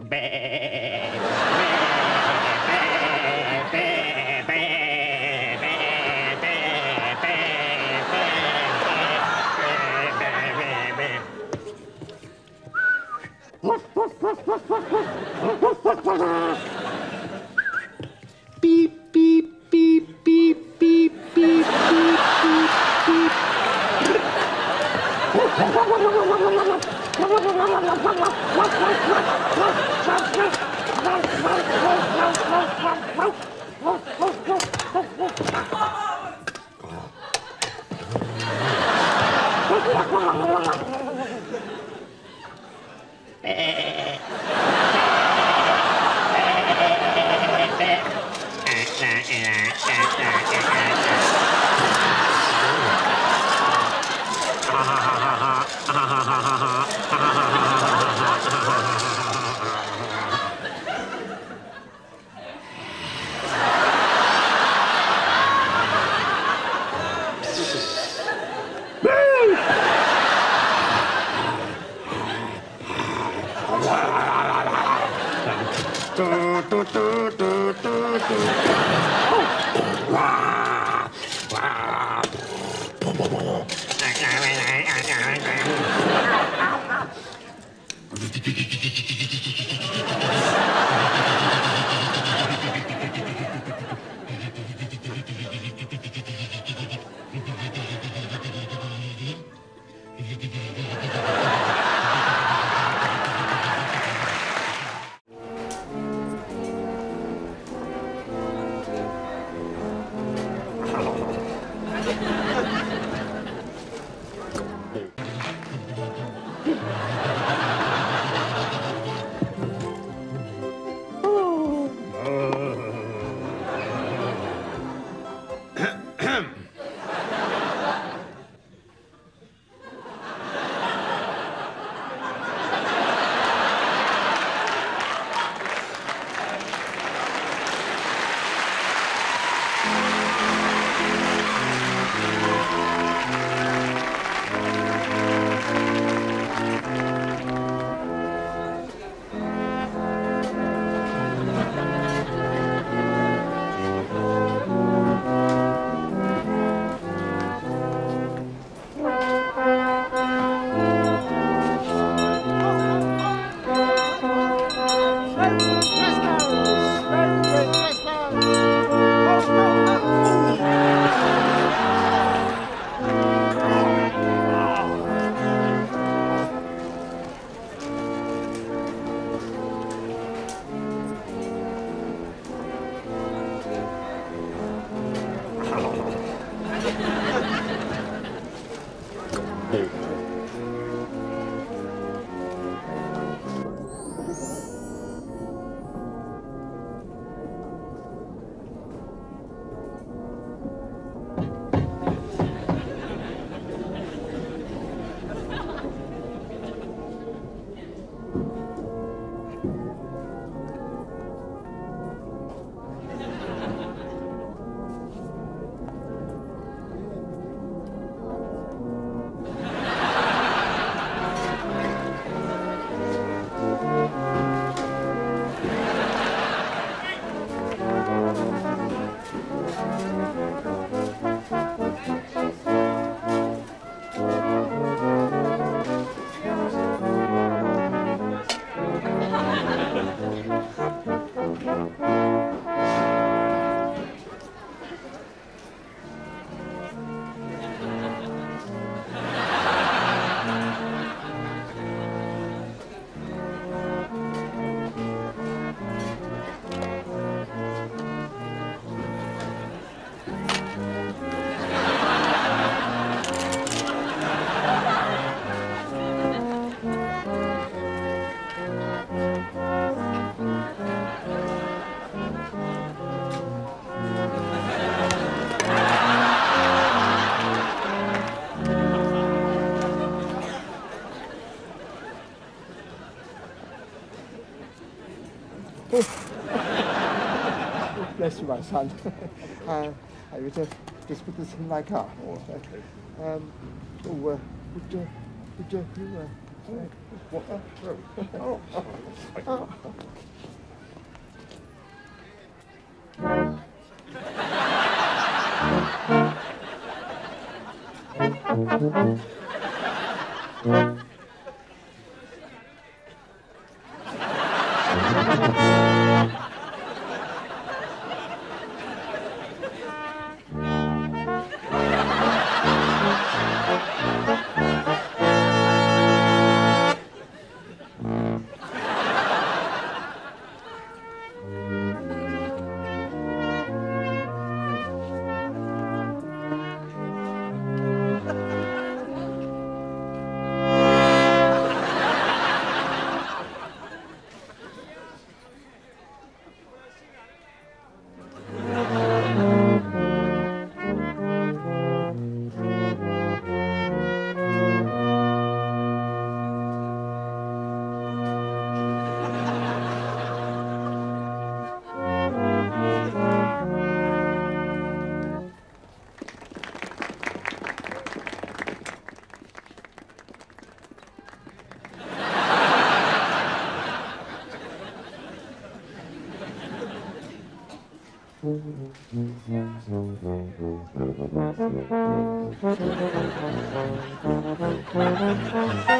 Bad. Son. uh, I would uh, just put this in my car. Or, uh, um, oh, uh, would, uh, would uh, you, uh, uh, what, uh, oh, oh, Thank you.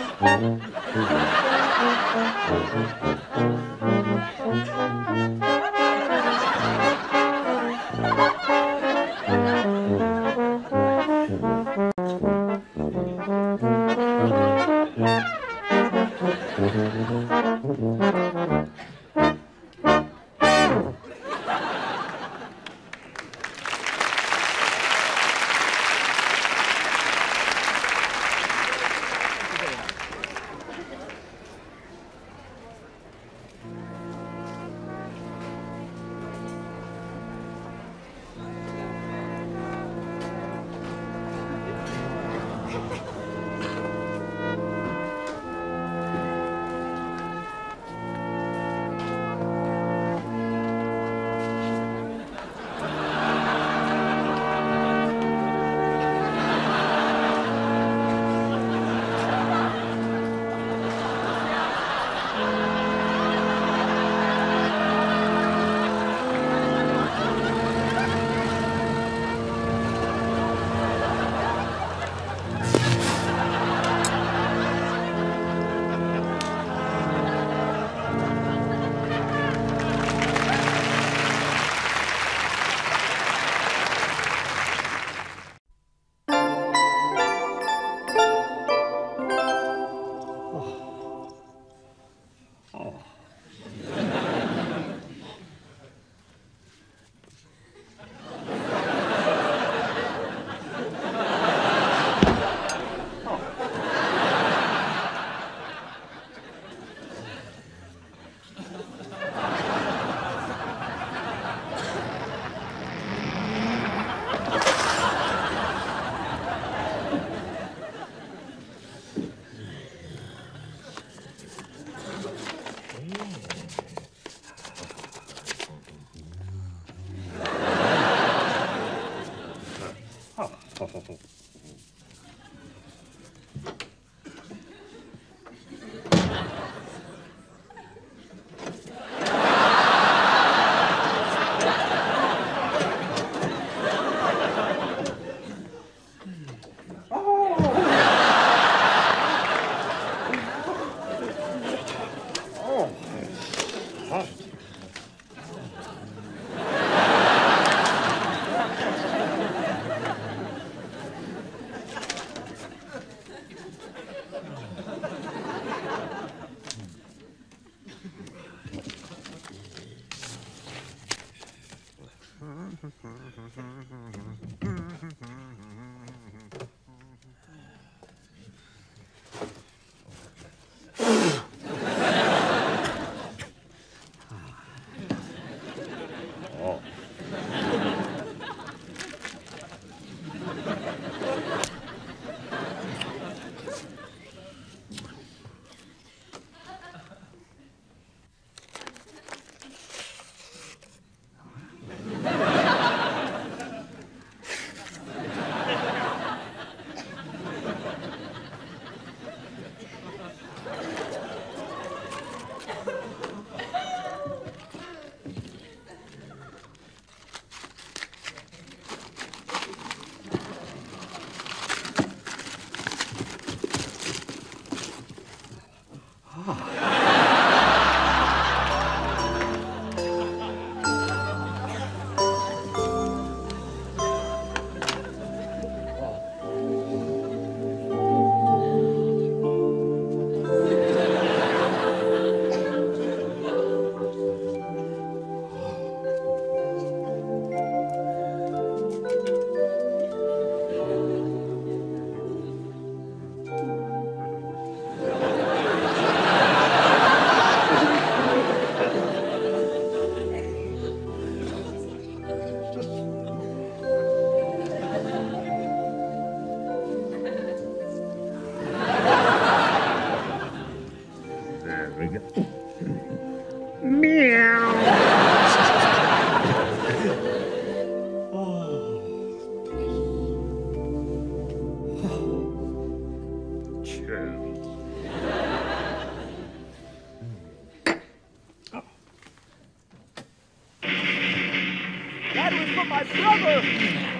That was for my brother.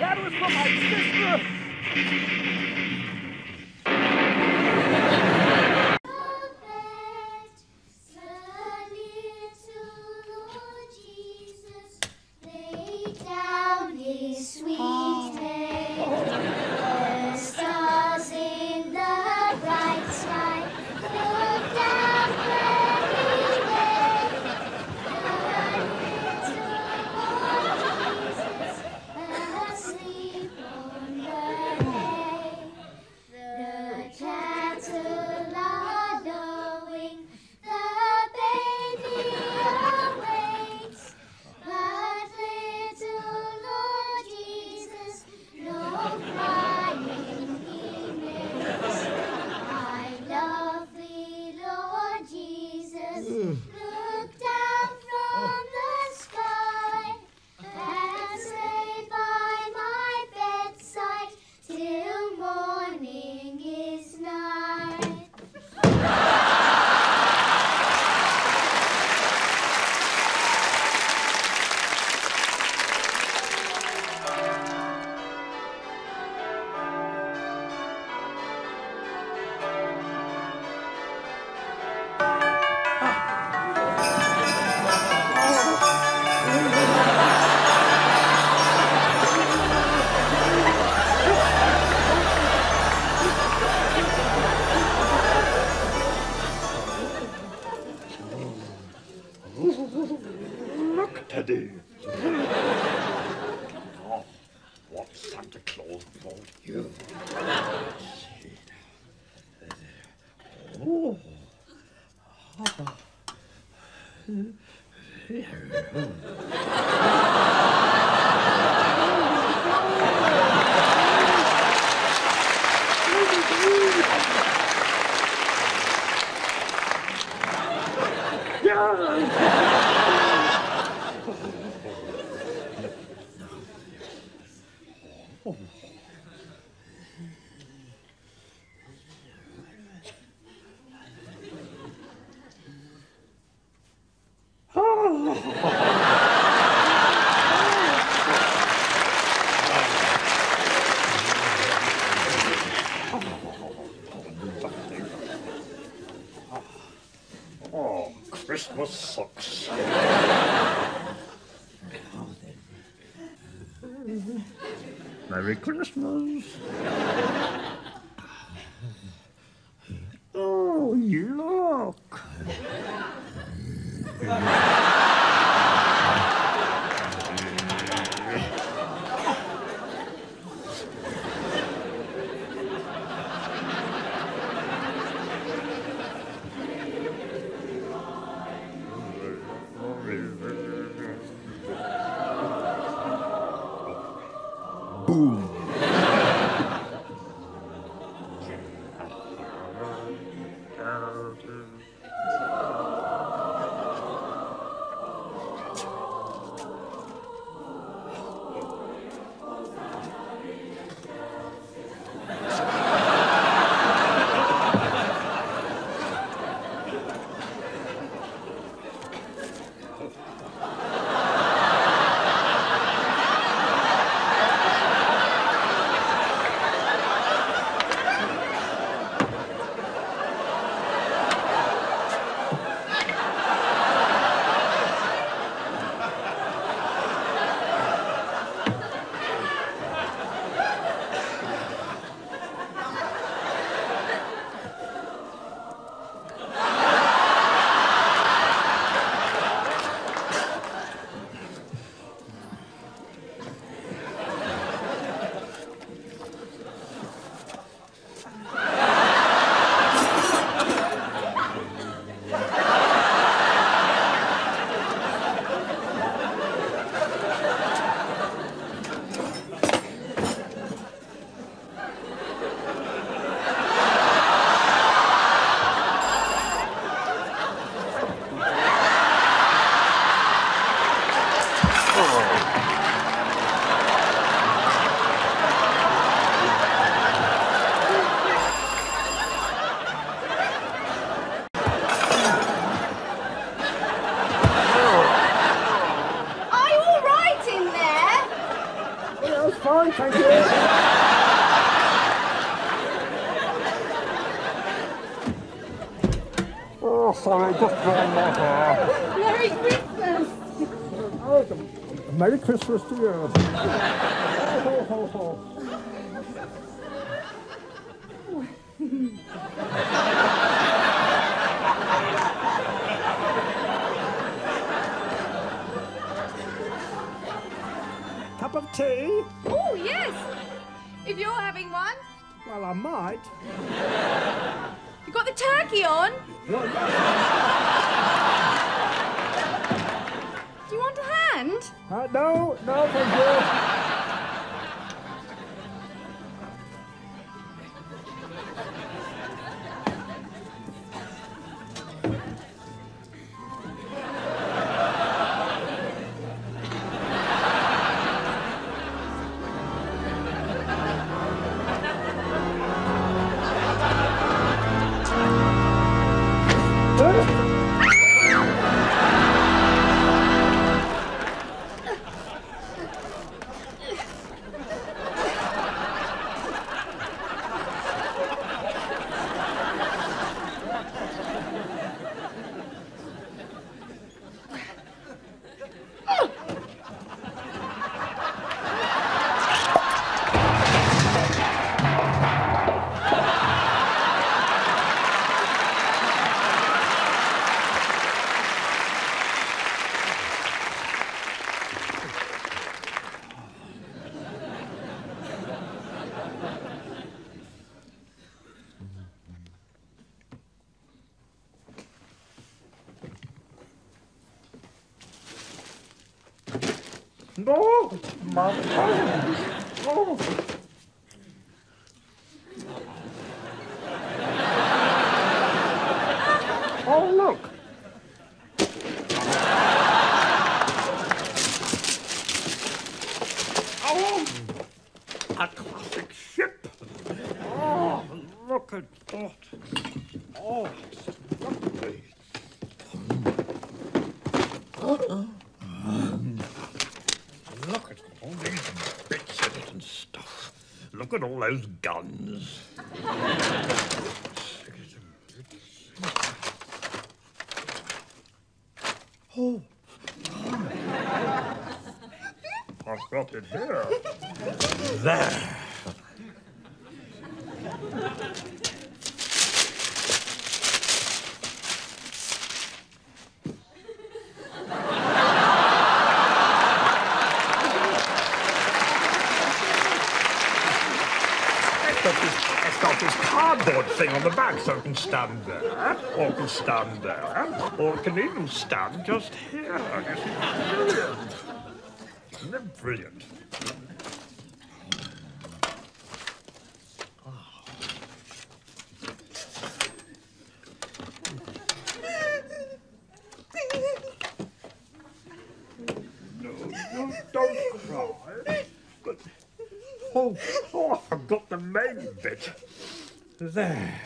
That was for my sister. Oh. Christmas Merry Christmas. Boom! Merry Christmas to you. Ho, ho, ho. Cup of tea? Oh, yes. If you're having one. Well, I might. You got the turkey on? Do Uh, no, no. No. Oh. Oh, look. Oh, a classic ship. Oh, look at that. Oh, it's lovely. Look at all these bits in it and stuff. Look at all those guns. Oh. I've got it here. There. It's got this, it's got this cardboard thing on the back so it can stand there, or it can stand there, or can even stand just here. Brilliant. Isn't it brilliant? Oh, oh, I forgot the main bit. There.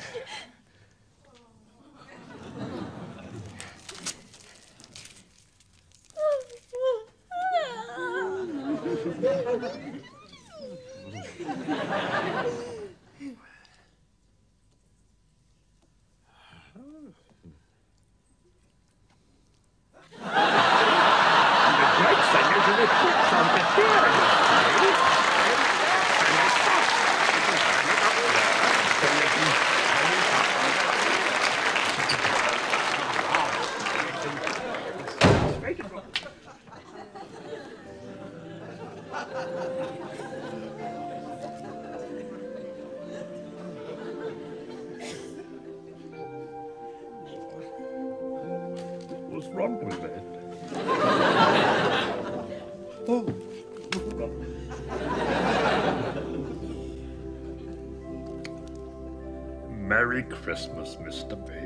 Christmas, Mr. B.